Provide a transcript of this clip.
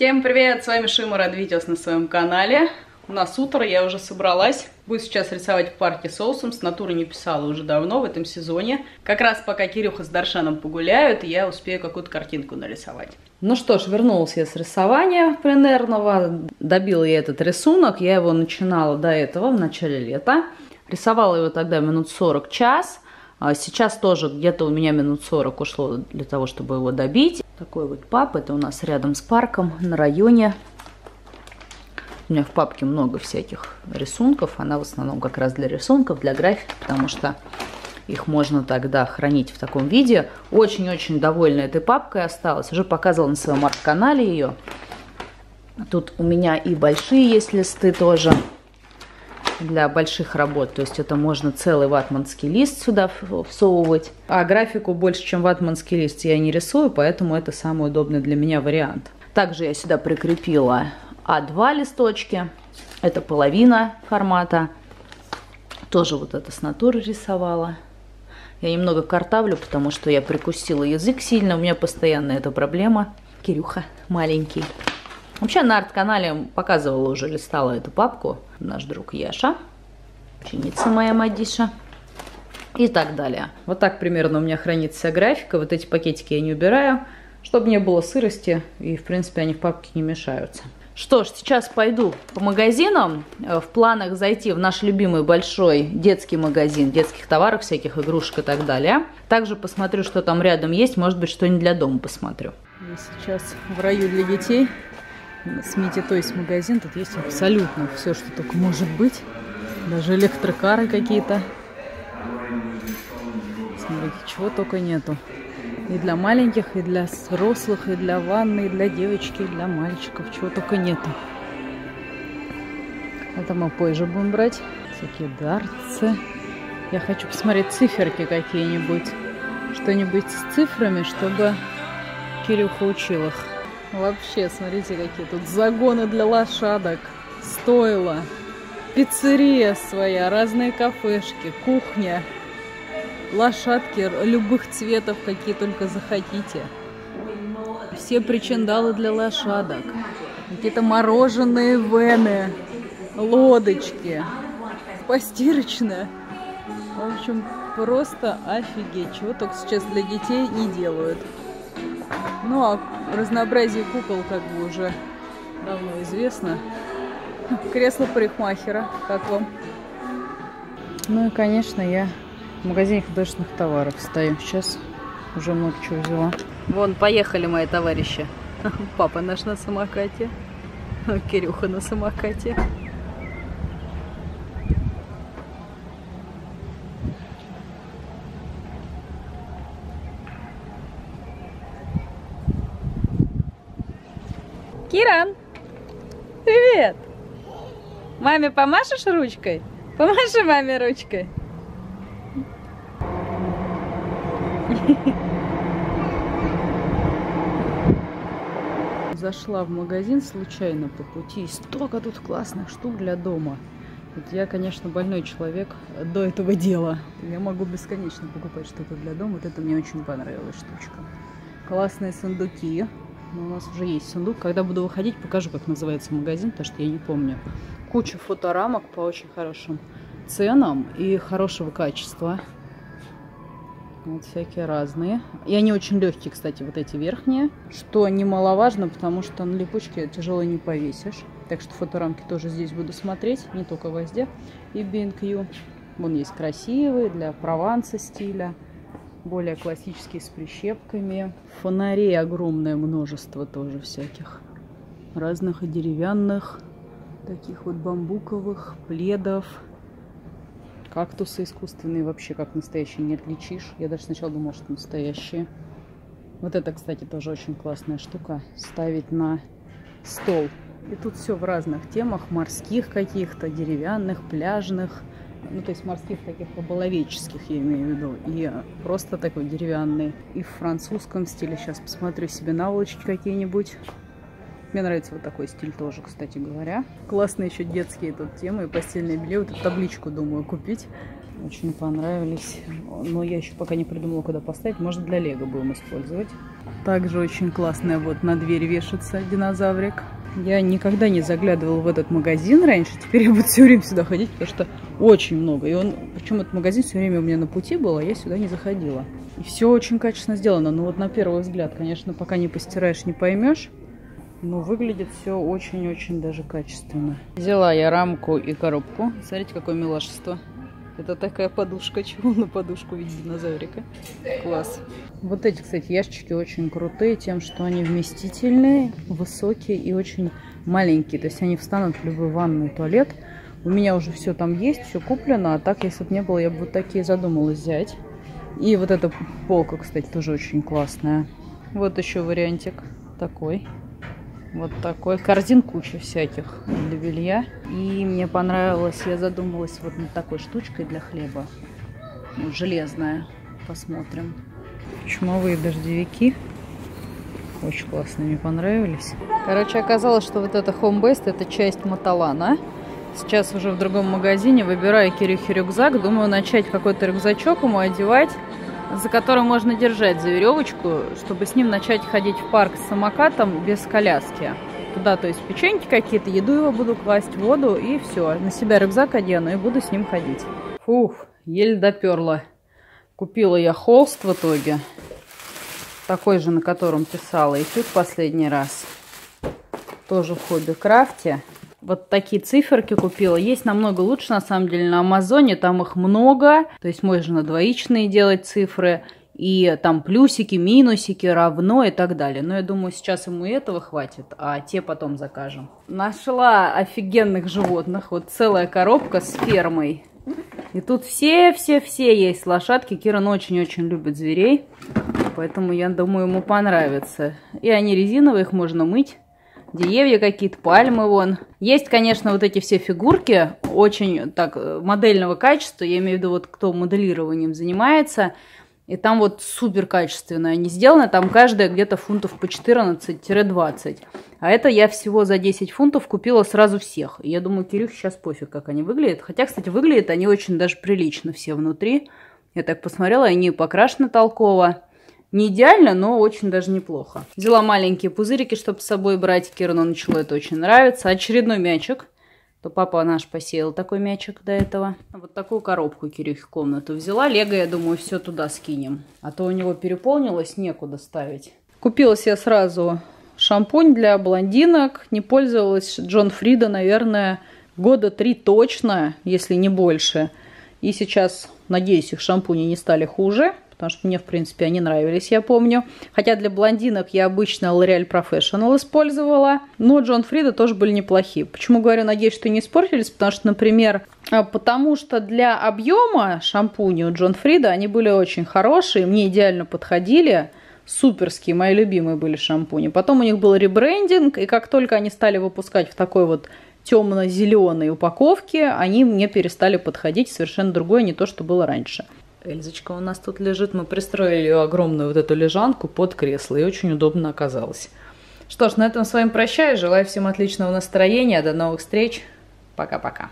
Всем привет, с вами Шима, рад на своем канале. У нас утро, я уже собралась. Буду сейчас рисовать парки соусом. С натуры не писала уже давно, в этом сезоне. Как раз пока Кирюха с Даршаном погуляют, я успею какую-то картинку нарисовать. Ну что ж, вернулась я с рисования пленерного. Добила я этот рисунок. Я его начинала до этого, в начале лета. Рисовала его тогда минут 40 час. А сейчас тоже где-то у меня минут 40 ушло для того, чтобы его добить. Такой вот пап, это у нас рядом с парком на районе. У меня в папке много всяких рисунков. Она в основном как раз для рисунков, для графики, потому что их можно тогда хранить в таком виде. Очень-очень довольна этой папкой осталась. Уже показывала на своем арт-канале ее. Тут у меня и большие есть листы тоже для больших работ. То есть это можно целый ватманский лист сюда всовывать. А графику больше, чем ватманский лист я не рисую, поэтому это самый удобный для меня вариант. Также я сюда прикрепила А2 листочки. Это половина формата. Тоже вот это с натуры рисовала. Я немного картавлю, потому что я прикусила язык сильно. У меня постоянно эта проблема. Кирюха маленький. Вообще на арт-канале показывала уже, листала эту папку. Наш друг Яша, ученица моя Мадиша и так далее. Вот так примерно у меня хранится вся графика. Вот эти пакетики я не убираю, чтобы не было сырости. И, в принципе, они в папке не мешаются. Что ж, сейчас пойду по магазинам. Э, в планах зайти в наш любимый большой детский магазин, детских товаров, всяких игрушек и так далее. Также посмотрю, что там рядом есть. Может быть, что-нибудь для дома посмотрю. Я сейчас в раю для детей. Смите то есть магазин, тут есть абсолютно все, что только может быть. Даже электрокары какие-то. Смотрите, чего только нету. И для маленьких, и для взрослых, и для ванны, и для девочки, и для мальчиков. Чего только нету. Это мы позже будем брать. Всякие дарцы. Я хочу посмотреть циферки какие-нибудь. Что-нибудь с цифрами, чтобы Кирюха учил их. Вообще, смотрите, какие тут загоны для лошадок, стойла, пиццерия своя, разные кафешки, кухня, лошадки любых цветов, какие только захотите. Все причиндалы для лошадок, какие-то мороженые вены, лодочки, постирочная. В общем, просто офигеть, чего только сейчас для детей не делают. Ну, а разнообразие кукол как бы уже давно известно. Кресло парикмахера, как вам? Ну и, конечно, я в магазине художественных товаров стою. Сейчас уже много чего взяла. Вон, поехали мои товарищи. Папа наш на самокате. Кирюха на самокате. Киран, привет! Маме помашешь ручкой? Помаши маме ручкой. Зашла в магазин случайно по пути. Столько тут классных штук для дома. Вот я, конечно, больной человек до этого дела. Я могу бесконечно покупать что-то для дома. Вот это мне очень понравилась штучка. Классные сундуки. Но у нас уже есть сундук. Когда буду выходить, покажу, как называется магазин, потому что я не помню. Куча фоторамок по очень хорошим ценам и хорошего качества. Вот всякие разные. И они очень легкие, кстати, вот эти верхние. Что немаловажно, потому что на липучке тяжело не повесишь. Так что фоторамки тоже здесь буду смотреть, не только везде. И B&Q. Вон есть красивые для Прованса стиля более классические с прищепками. Фонарей огромное множество тоже всяких. Разных и деревянных, таких вот бамбуковых, пледов. Кактусы искусственные вообще как настоящие не отличишь. Я даже сначала думала, что настоящие. Вот это, кстати, тоже очень классная штука. Ставить на стол. И тут все в разных темах. Морских каких-то, деревянных, пляжных ну, то есть морских таких поболовеческих, я имею в виду, и просто такой деревянный. И в французском стиле. Сейчас посмотрю себе наволочки какие-нибудь. Мне нравится вот такой стиль тоже, кстати говоря. Классные еще детские тут темы, постельное белье. Вот эту табличку думаю купить. Очень понравились. Но я еще пока не придумала, куда поставить. Может, для лего будем использовать. Также очень классная вот на дверь вешается динозаврик. Я никогда не заглядывала в этот магазин раньше. Теперь я буду все время сюда ходить, потому что очень много. И он, причем этот магазин все время у меня на пути был, а я сюда не заходила. И все очень качественно сделано. Но вот на первый взгляд, конечно, пока не постираешь, не поймешь. Но выглядит все очень-очень даже качественно. Взяла я рамку и коробку. Смотрите, какое милашество. Это такая подушка, чего на подушку в виде динозаврика. Класс. Вот эти, кстати, ящички очень крутые тем, что они вместительные, высокие и очень маленькие. То есть они встанут в любой ванной туалет. У меня уже все там есть, все куплено. А так, если бы не было, я бы вот такие задумалась взять. И вот эта полка, кстати, тоже очень классная. Вот еще вариантик такой. Вот такой. Корзин куча всяких для белья. И мне понравилось, я задумалась вот над такой штучкой для хлеба. Ну, железная. Посмотрим. Чумовые дождевики. Очень классно, мне понравились. Короче, оказалось, что вот это Home Best это часть Маталана. Сейчас уже в другом магазине выбираю Кирюхе рюкзак. Думаю начать какой-то рюкзачок ему одевать за которым можно держать за веревочку, чтобы с ним начать ходить в парк с самокатом без коляски. Туда, то есть печеньки какие-то, еду его буду класть, воду и все. На себя рюкзак одену и буду с ним ходить. Фух, еле доперла. Купила я холст в итоге. Такой же, на котором писала и тут последний раз. Тоже в хобби крафте вот такие циферки купила. Есть намного лучше, на самом деле, на Амазоне. Там их много. То есть можно двоичные делать цифры. И там плюсики, минусики, равно и так далее. Но я думаю, сейчас ему этого хватит, а те потом закажем. Нашла офигенных животных. Вот целая коробка с фермой. И тут все-все-все есть лошадки. Киран очень-очень любит зверей. Поэтому я думаю, ему понравится. И они резиновые, их можно мыть. Деревья какие-то, пальмы вон. Есть, конечно, вот эти все фигурки очень так модельного качества. Я имею в виду, вот кто моделированием занимается. И там вот супер качественно они сделаны. Там каждая где-то фунтов по 14-20. А это я всего за 10 фунтов купила сразу всех. Я думаю, Кирюх сейчас пофиг, как они выглядят. Хотя, кстати, выглядят они очень даже прилично все внутри. Я так посмотрела, они покрашены толково. Не идеально, но очень даже неплохо. Взяла маленькие пузырики, чтобы с собой брать. Кирану начало это очень нравится. Очередной мячик. То папа наш посеял такой мячик до этого. Вот такую коробку Кирюхе комнату взяла. Лего, я думаю, все туда скинем. А то у него переполнилось, некуда ставить. Купила себе сразу шампунь для блондинок. Не пользовалась Джон Фрида, наверное, года три точно, если не больше. И сейчас, надеюсь, их шампуни не стали хуже потому что мне, в принципе, они нравились, я помню. Хотя для блондинок я обычно L'Oreal Professional использовала, но Джон Фрида тоже были неплохие. Почему говорю, надеюсь, что не испортились? Потому что, например, а, потому что для объема шампуня у Джон Фрида они были очень хорошие, мне идеально подходили суперские, мои любимые были шампуни. Потом у них был ребрендинг, и как только они стали выпускать в такой вот темно-зеленой упаковке, они мне перестали подходить совершенно другое, не то, что было раньше. Эльзочка у нас тут лежит. Мы пристроили ее огромную вот эту лежанку под кресло. И очень удобно оказалось. Что ж, на этом с вами прощаюсь. Желаю всем отличного настроения. До новых встреч. Пока-пока.